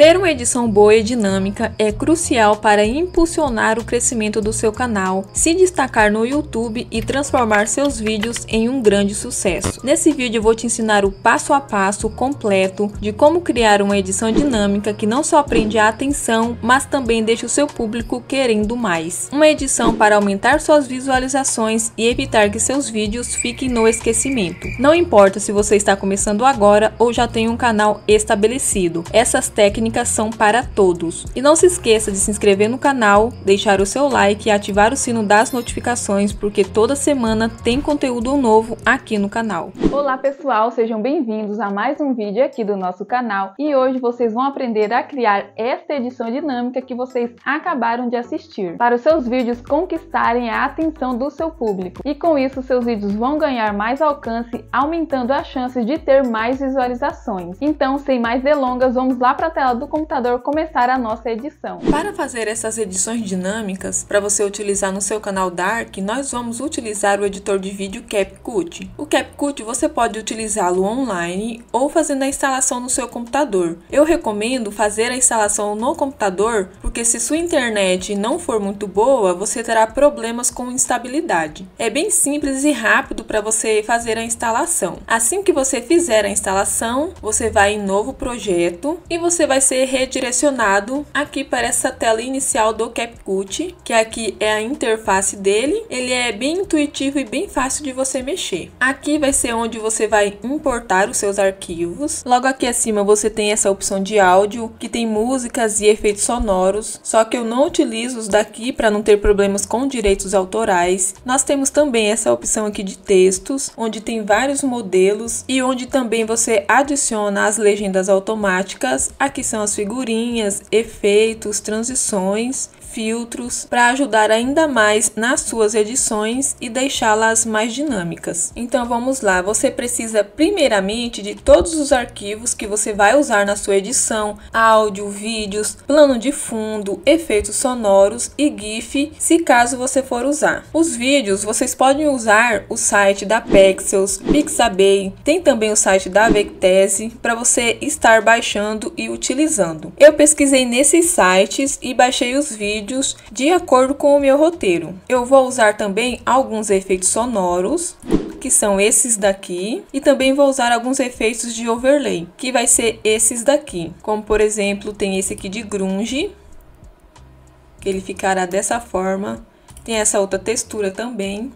Ter uma edição boa e dinâmica é crucial para impulsionar o crescimento do seu canal, se destacar no YouTube e transformar seus vídeos em um grande sucesso. Nesse vídeo eu vou te ensinar o passo a passo completo de como criar uma edição dinâmica que não só prende a atenção, mas também deixa o seu público querendo mais. Uma edição para aumentar suas visualizações e evitar que seus vídeos fiquem no esquecimento. Não importa se você está começando agora ou já tem um canal estabelecido, essas técnicas são para todos. E não se esqueça de se inscrever no canal, deixar o seu like e ativar o sino das notificações, porque toda semana tem conteúdo novo aqui no canal. Olá pessoal, sejam bem-vindos a mais um vídeo aqui do nosso canal e hoje vocês vão aprender a criar esta edição dinâmica que vocês acabaram de assistir, para os seus vídeos conquistarem a atenção do seu público. E com isso, seus vídeos vão ganhar mais alcance, aumentando as chances de ter mais visualizações. Então, sem mais delongas, vamos lá para a tela do computador começar a nossa edição. Para fazer essas edições dinâmicas, para você utilizar no seu canal Dark, nós vamos utilizar o editor de vídeo CapCut. O CapCut você pode utilizá-lo online ou fazendo a instalação no seu computador. Eu recomendo fazer a instalação no computador, porque se sua internet não for muito boa, você terá problemas com instabilidade. É bem simples e rápido para você fazer a instalação. Assim que você fizer a instalação, você vai em novo projeto e você vai ser redirecionado aqui para essa tela inicial do CapCut, que aqui é a interface dele. Ele é bem intuitivo e bem fácil de você mexer. Aqui vai ser onde você vai importar os seus arquivos. Logo aqui acima você tem essa opção de áudio, que tem músicas e efeitos sonoros, só que eu não utilizo os daqui para não ter problemas com direitos autorais. Nós temos também essa opção aqui de textos, onde tem vários modelos e onde também você adiciona as legendas automáticas. Aqui são as figurinhas, efeitos, transições filtros para ajudar ainda mais nas suas edições e deixá-las mais dinâmicas. Então vamos lá, você precisa primeiramente de todos os arquivos que você vai usar na sua edição, áudio, vídeos, plano de fundo, efeitos sonoros e GIF, se caso você for usar. Os vídeos vocês podem usar o site da Pexels, Pixabay, tem também o site da Vectese para você estar baixando e utilizando. Eu pesquisei nesses sites e baixei os vídeos vídeos de acordo com o meu roteiro. Eu vou usar também alguns efeitos sonoros, que são esses daqui, e também vou usar alguns efeitos de overlay, que vai ser esses daqui. Como por exemplo, tem esse aqui de grunge, que ele ficará dessa forma. Tem essa outra textura também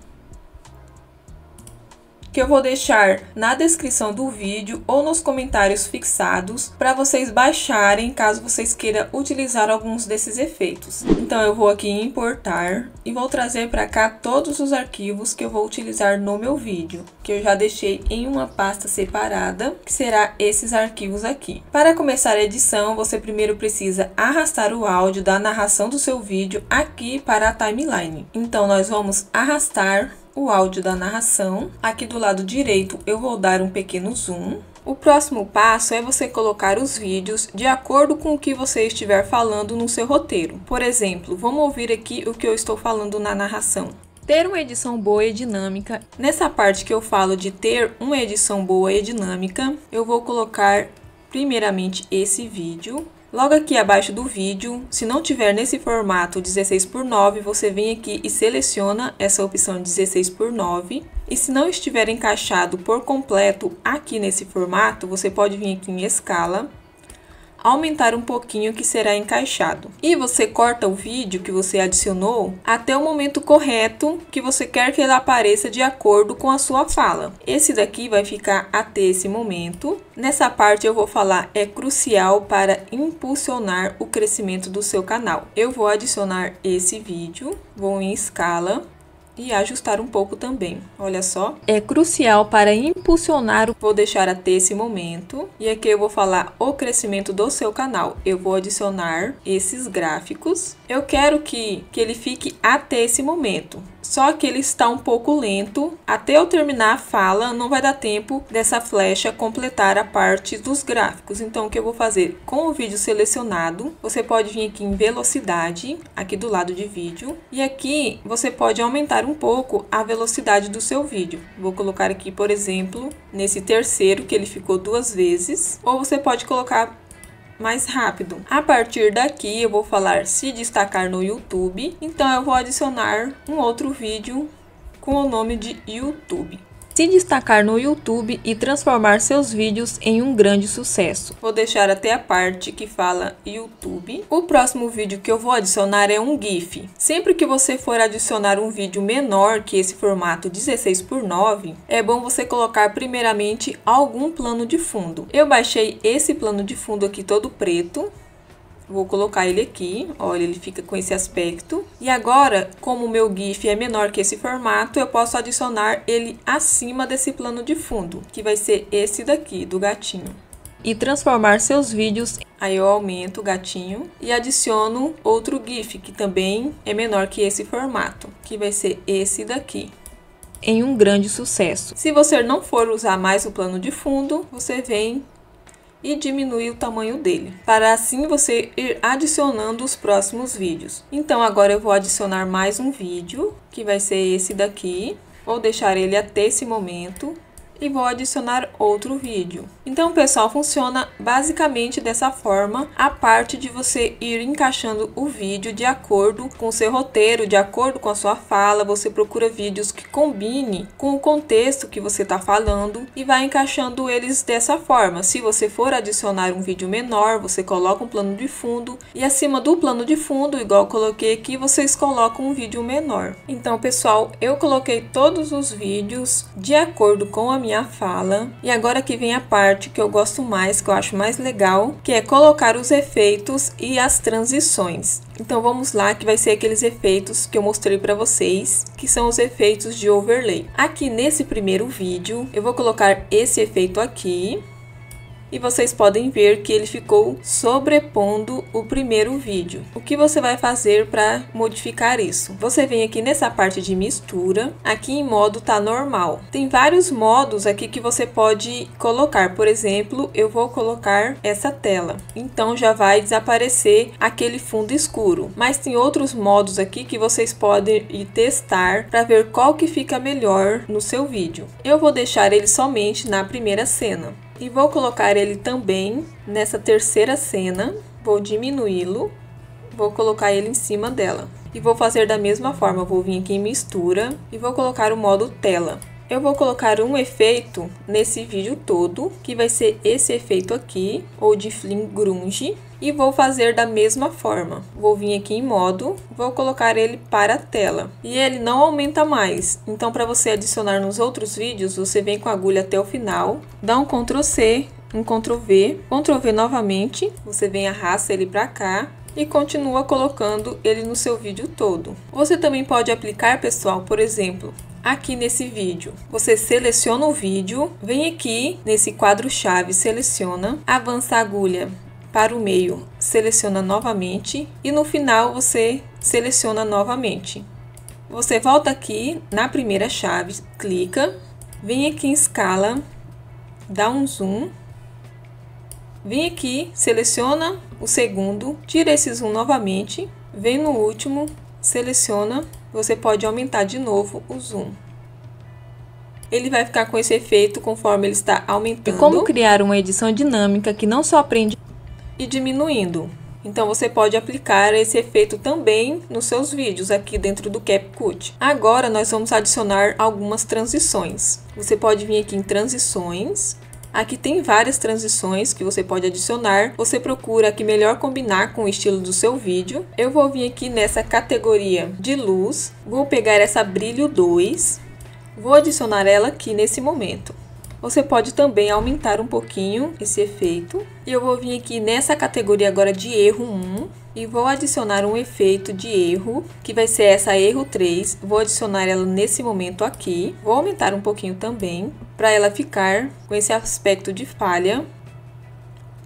que eu vou deixar na descrição do vídeo ou nos comentários fixados para vocês baixarem caso vocês queiram utilizar alguns desses efeitos. Então eu vou aqui em importar e vou trazer para cá todos os arquivos que eu vou utilizar no meu vídeo, que eu já deixei em uma pasta separada, que será esses arquivos aqui. Para começar a edição, você primeiro precisa arrastar o áudio da narração do seu vídeo aqui para a timeline. Então nós vamos arrastar o áudio da narração. Aqui do lado direito eu vou dar um pequeno zoom. O próximo passo é você colocar os vídeos de acordo com o que você estiver falando no seu roteiro. Por exemplo, vamos ouvir aqui o que eu estou falando na narração. Ter uma edição boa e dinâmica. Nessa parte que eu falo de ter uma edição boa e dinâmica, eu vou colocar primeiramente esse vídeo. Logo aqui abaixo do vídeo, se não tiver nesse formato 16 por 9, você vem aqui e seleciona essa opção 16 por 9. E se não estiver encaixado por completo aqui nesse formato, você pode vir aqui em escala aumentar um pouquinho que será encaixado. E você corta o vídeo que você adicionou até o momento correto que você quer que ele apareça de acordo com a sua fala. Esse daqui vai ficar até esse momento. Nessa parte eu vou falar é crucial para impulsionar o crescimento do seu canal. Eu vou adicionar esse vídeo, vou em escala e ajustar um pouco também. Olha só. É crucial para impulsionar o... Vou deixar até esse momento. E aqui eu vou falar o crescimento do seu canal. Eu vou adicionar esses gráficos. Eu quero que, que ele fique até esse momento. Só que ele está um pouco lento. Até eu terminar a fala, não vai dar tempo dessa flecha completar a parte dos gráficos. Então, o que eu vou fazer? Com o vídeo selecionado, você pode vir aqui em velocidade, aqui do lado de vídeo. E aqui você pode aumentar um pouco a velocidade do seu vídeo. Vou colocar aqui, por exemplo, nesse terceiro, que ele ficou duas vezes. Ou você pode colocar mais rápido. A partir daqui eu vou falar se destacar no YouTube, então eu vou adicionar um outro vídeo com o nome de YouTube se destacar no YouTube e transformar seus vídeos em um grande sucesso. Vou deixar até a parte que fala YouTube. O próximo vídeo que eu vou adicionar é um GIF. Sempre que você for adicionar um vídeo menor que esse formato 16 por 9, é bom você colocar primeiramente algum plano de fundo. Eu baixei esse plano de fundo aqui todo preto, Vou colocar ele aqui, olha, ele fica com esse aspecto. E agora, como o meu GIF é menor que esse formato, eu posso adicionar ele acima desse plano de fundo, que vai ser esse daqui, do gatinho. E transformar seus vídeos, aí eu aumento o gatinho e adiciono outro GIF, que também é menor que esse formato, que vai ser esse daqui em um grande sucesso. Se você não for usar mais o plano de fundo, você vem e diminuir o tamanho dele, para assim você ir adicionando os próximos vídeos. Então agora eu vou adicionar mais um vídeo, que vai ser esse daqui, vou deixar ele até esse momento e vou adicionar outro vídeo. Então, pessoal, funciona basicamente dessa forma, a parte de você ir encaixando o vídeo de acordo com o seu roteiro, de acordo com a sua fala, você procura vídeos que combine com o contexto que você está falando e vai encaixando eles dessa forma. Se você for adicionar um vídeo menor, você coloca um plano de fundo e acima do plano de fundo, igual coloquei aqui, vocês colocam um vídeo menor. Então, pessoal, eu coloquei todos os vídeos de acordo com a minha fala. E agora que vem a parte que eu gosto mais, que eu acho mais legal, que é colocar os efeitos e as transições. Então vamos lá, que vai ser aqueles efeitos que eu mostrei para vocês, que são os efeitos de overlay. Aqui nesse primeiro vídeo, eu vou colocar esse efeito aqui, e vocês podem ver que ele ficou sobrepondo o primeiro vídeo. O que você vai fazer para modificar isso? Você vem aqui nessa parte de mistura, aqui em modo tá normal. Tem vários modos aqui que você pode colocar, por exemplo, eu vou colocar essa tela. Então já vai desaparecer aquele fundo escuro. Mas tem outros modos aqui que vocês podem ir testar para ver qual que fica melhor no seu vídeo. Eu vou deixar ele somente na primeira cena. E vou colocar ele também nessa terceira cena, vou diminuí-lo, vou colocar ele em cima dela. E vou fazer da mesma forma, vou vir aqui em mistura e vou colocar o modo tela. Eu vou colocar um efeito nesse vídeo todo, que vai ser esse efeito aqui, ou de Flim Grunge, e vou fazer da mesma forma. Vou vir aqui em modo, vou colocar ele para a tela, e ele não aumenta mais. Então, para você adicionar nos outros vídeos, você vem com a agulha até o final, dá um Ctrl C, um Ctrl V, Ctrl V novamente, você vem arrasta ele para cá, e continua colocando ele no seu vídeo todo. Você também pode aplicar, pessoal, por exemplo, aqui nesse vídeo. Você seleciona o vídeo, vem aqui nesse quadro-chave, seleciona, avança a agulha para o meio, seleciona novamente e no final você seleciona novamente. Você volta aqui na primeira chave, clica, vem aqui em escala, dá um zoom, vem aqui, seleciona o segundo, tira esse zoom novamente, vem no último, seleciona você pode aumentar de novo o zoom. Ele vai ficar com esse efeito conforme ele está aumentando. E como criar uma edição dinâmica que não só aprende e diminuindo. Então você pode aplicar esse efeito também nos seus vídeos aqui dentro do CapCut. Agora nós vamos adicionar algumas transições. Você pode vir aqui em transições Aqui tem várias transições que você pode adicionar. Você procura que melhor combinar com o estilo do seu vídeo. Eu vou vir aqui nessa categoria de luz. Vou pegar essa brilho 2. Vou adicionar ela aqui nesse momento. Você pode também aumentar um pouquinho esse efeito. E eu vou vir aqui nessa categoria agora de erro 1 e vou adicionar um efeito de erro, que vai ser essa erro 3. Vou adicionar ela nesse momento aqui. Vou aumentar um pouquinho também, para ela ficar com esse aspecto de falha.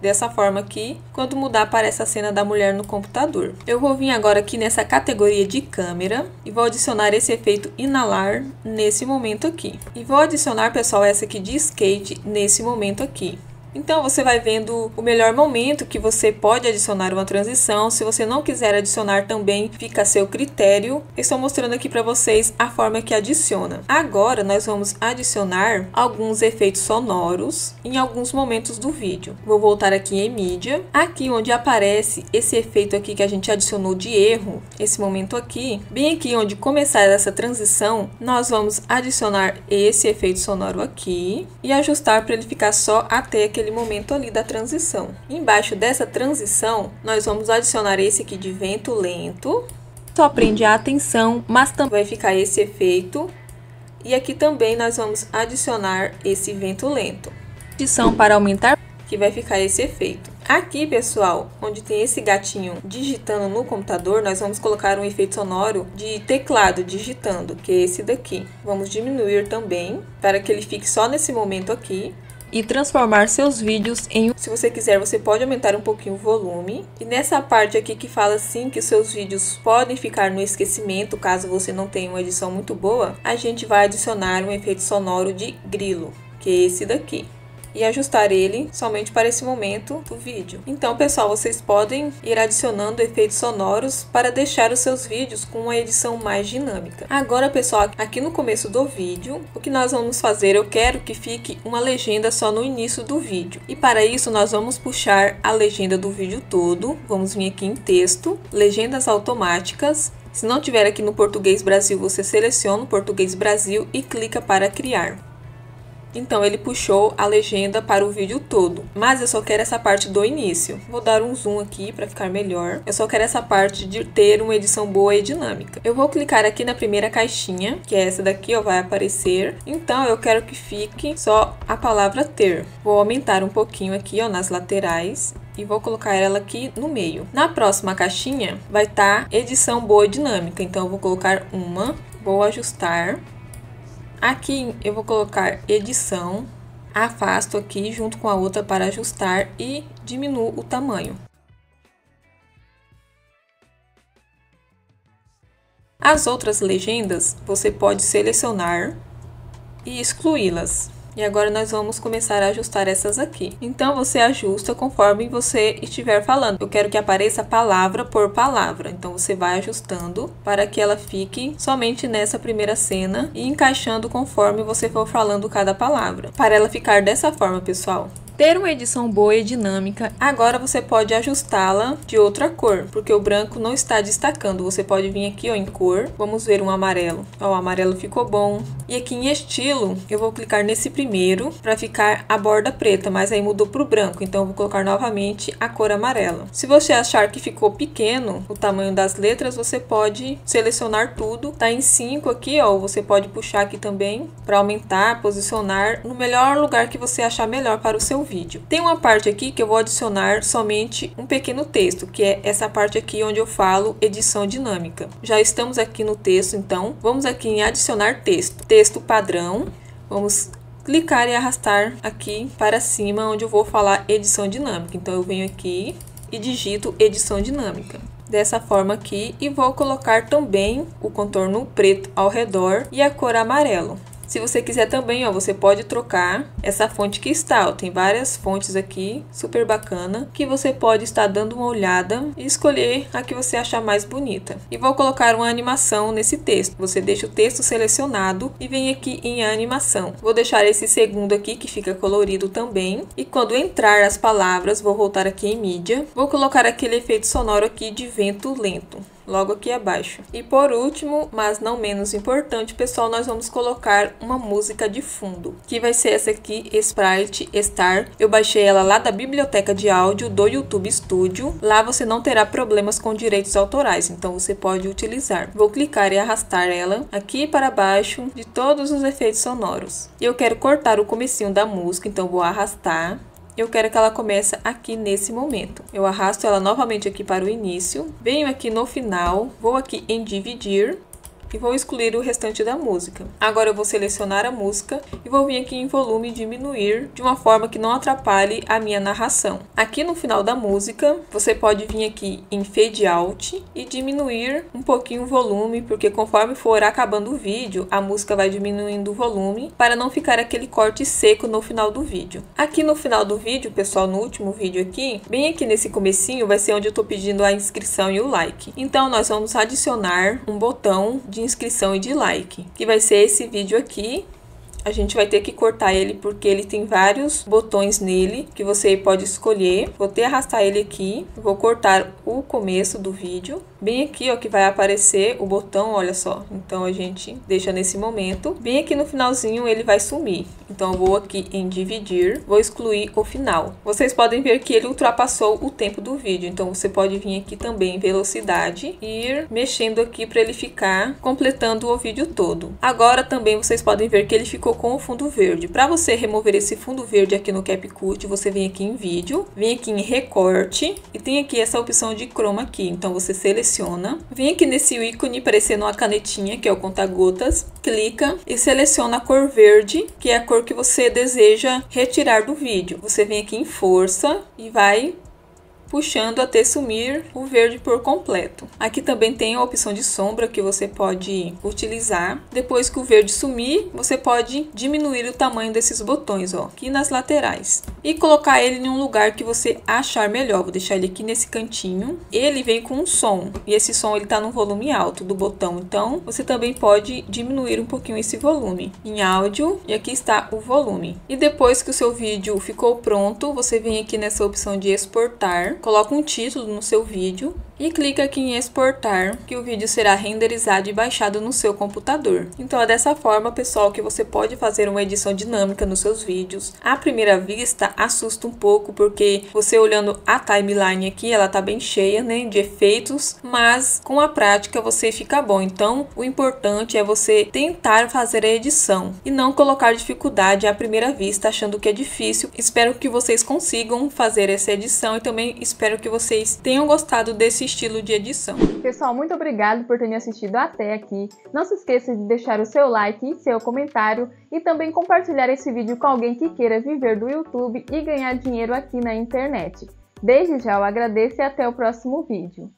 Dessa forma aqui, quando mudar aparece a cena da mulher no computador. Eu vou vir agora aqui nessa categoria de câmera e vou adicionar esse efeito inalar nesse momento aqui. E vou adicionar, pessoal, essa aqui de skate nesse momento aqui. Então você vai vendo o melhor momento que você pode adicionar uma transição. Se você não quiser adicionar também, fica a seu critério. estou mostrando aqui para vocês a forma que adiciona. Agora nós vamos adicionar alguns efeitos sonoros em alguns momentos do vídeo. Vou voltar aqui em mídia, aqui onde aparece esse efeito aqui que a gente adicionou de erro, esse momento aqui, bem aqui onde começar essa transição, nós vamos adicionar esse efeito sonoro aqui e ajustar para ele ficar só até aquele momento ali da transição. Embaixo dessa transição, nós vamos adicionar esse aqui de vento lento. Só prende a atenção, mas também vai ficar esse efeito. E aqui também nós vamos adicionar esse vento lento. Edição para aumentar, que vai ficar esse efeito. Aqui, pessoal, onde tem esse gatinho digitando no computador, nós vamos colocar um efeito sonoro de teclado digitando, que é esse daqui. Vamos diminuir também, para que ele fique só nesse momento aqui e transformar seus vídeos em. Se você quiser, você pode aumentar um pouquinho o volume. E nessa parte aqui que fala assim que seus vídeos podem ficar no esquecimento caso você não tenha uma edição muito boa, a gente vai adicionar um efeito sonoro de grilo, que é esse daqui e ajustar ele somente para esse momento do vídeo. Então, pessoal, vocês podem ir adicionando efeitos sonoros para deixar os seus vídeos com uma edição mais dinâmica. Agora, pessoal, aqui no começo do vídeo, o que nós vamos fazer, eu quero que fique uma legenda só no início do vídeo. E para isso, nós vamos puxar a legenda do vídeo todo. Vamos vir aqui em texto, legendas automáticas se não tiver aqui no Português Brasil, você seleciona o Português Brasil e clica para criar. Então ele puxou a legenda para o vídeo todo, mas eu só quero essa parte do início. Vou dar um zoom aqui para ficar melhor. Eu só quero essa parte de ter uma edição boa e dinâmica. Eu vou clicar aqui na primeira caixinha, que é essa daqui, ó, vai aparecer. Então eu quero que fique só a palavra ter. Vou aumentar um pouquinho aqui, ó, nas laterais e vou colocar ela aqui no meio. Na próxima caixinha vai estar tá edição boa e dinâmica, então eu vou colocar uma, vou ajustar Aqui eu vou colocar edição, afasto aqui junto com a outra para ajustar e diminuo o tamanho. As outras legendas você pode selecionar e excluí-las. E agora nós vamos começar a ajustar essas aqui. Então você ajusta conforme você estiver falando. Eu quero que apareça palavra por palavra. Então você vai ajustando para que ela fique somente nessa primeira cena e encaixando conforme você for falando cada palavra. Para ela ficar dessa forma, pessoal ter uma edição boa e dinâmica, agora você pode ajustá-la de outra cor, porque o branco não está destacando. Você pode vir aqui ó, em cor, vamos ver um amarelo. Ó, o amarelo ficou bom. E aqui em estilo, eu vou clicar nesse primeiro para ficar a borda preta, mas aí mudou para o branco, então eu vou colocar novamente a cor amarela. Se você achar que ficou pequeno o tamanho das letras, você pode selecionar tudo. Tá em 5 aqui, ó, você pode puxar aqui também para aumentar, posicionar no melhor lugar que você achar melhor para o seu vídeo. Tem uma parte aqui que eu vou adicionar somente um pequeno texto, que é essa parte aqui onde eu falo edição dinâmica. Já estamos aqui no texto, então vamos aqui em adicionar texto. Texto padrão, vamos clicar e arrastar aqui para cima onde eu vou falar edição dinâmica. Então eu venho aqui e digito edição dinâmica dessa forma aqui e vou colocar também o contorno preto ao redor e a cor amarelo. Se você quiser também, ó, você pode trocar essa fonte que está. Ó, tem várias fontes aqui, super bacana, que você pode estar dando uma olhada e escolher a que você achar mais bonita. E vou colocar uma animação nesse texto. Você deixa o texto selecionado e vem aqui em animação. Vou deixar esse segundo aqui que fica colorido também. E quando entrar as palavras, vou voltar aqui em mídia. Vou colocar aquele efeito sonoro aqui de vento lento logo aqui abaixo. E por último, mas não menos importante, pessoal, nós vamos colocar uma música de fundo, que vai ser essa aqui, Sprite Star. Eu baixei ela lá da biblioteca de áudio do YouTube Studio. Lá você não terá problemas com direitos autorais, então você pode utilizar. Vou clicar e arrastar ela aqui para baixo de todos os efeitos sonoros. Eu quero cortar o comecinho da música, então vou arrastar eu quero que ela comece aqui nesse momento. Eu arrasto ela novamente aqui para o início, venho aqui no final, vou aqui em dividir e vou excluir o restante da música. Agora eu vou selecionar a música e vou vir aqui em volume diminuir de uma forma que não atrapalhe a minha narração. Aqui no final da música, você pode vir aqui em Fade Out e diminuir um pouquinho o volume, porque conforme for acabando o vídeo, a música vai diminuindo o volume para não ficar aquele corte seco no final do vídeo. Aqui no final do vídeo, pessoal, no último vídeo aqui, bem aqui nesse comecinho vai ser onde eu tô pedindo a inscrição e o like. Então nós vamos adicionar um botão de inscrição e de like, que vai ser esse vídeo aqui a gente vai ter que cortar ele porque ele tem vários botões nele que você pode escolher. Vou ter arrastar ele aqui, vou cortar o começo do vídeo. Bem aqui, ó, que vai aparecer o botão, olha só. Então a gente deixa nesse momento. Bem aqui no finalzinho ele vai sumir. Então eu vou aqui em dividir, vou excluir o final. Vocês podem ver que ele ultrapassou o tempo do vídeo. Então você pode vir aqui também em velocidade e ir mexendo aqui para ele ficar completando o vídeo todo. Agora também vocês podem ver que ele ficou com o fundo verde. Para você remover esse fundo verde aqui no CapCut, você vem aqui em vídeo, vem aqui em recorte e tem aqui essa opção de chroma aqui. Então você seleciona, vem aqui nesse ícone parecendo uma canetinha, que é o conta-gotas, clica e seleciona a cor verde, que é a cor que você deseja retirar do vídeo. Você vem aqui em força e vai puxando até sumir o verde por completo. Aqui também tem a opção de sombra que você pode utilizar. Depois que o verde sumir, você pode diminuir o tamanho desses botões, ó, aqui nas laterais. E colocar ele em um lugar que você achar melhor. Vou deixar ele aqui nesse cantinho. Ele vem com um som, e esse som ele tá no volume alto do botão, então você também pode diminuir um pouquinho esse volume. Em áudio, e aqui está o volume. E depois que o seu vídeo ficou pronto, você vem aqui nessa opção de exportar coloca um título no seu vídeo e clica aqui em exportar, que o vídeo será renderizado e baixado no seu computador. Então é dessa forma, pessoal, que você pode fazer uma edição dinâmica nos seus vídeos. À primeira vista, assusta um pouco, porque você olhando a timeline aqui, ela tá bem cheia, né, de efeitos, mas com a prática você fica bom. Então, o importante é você tentar fazer a edição e não colocar dificuldade à primeira vista, achando que é difícil. Espero que vocês consigam fazer essa edição e também espero que vocês tenham gostado desse estilo de edição. Pessoal, muito obrigado por ter me assistido até aqui. Não se esqueça de deixar o seu like e seu comentário e também compartilhar esse vídeo com alguém que queira viver do YouTube e ganhar dinheiro aqui na internet. Desde já eu agradeço e até o próximo vídeo.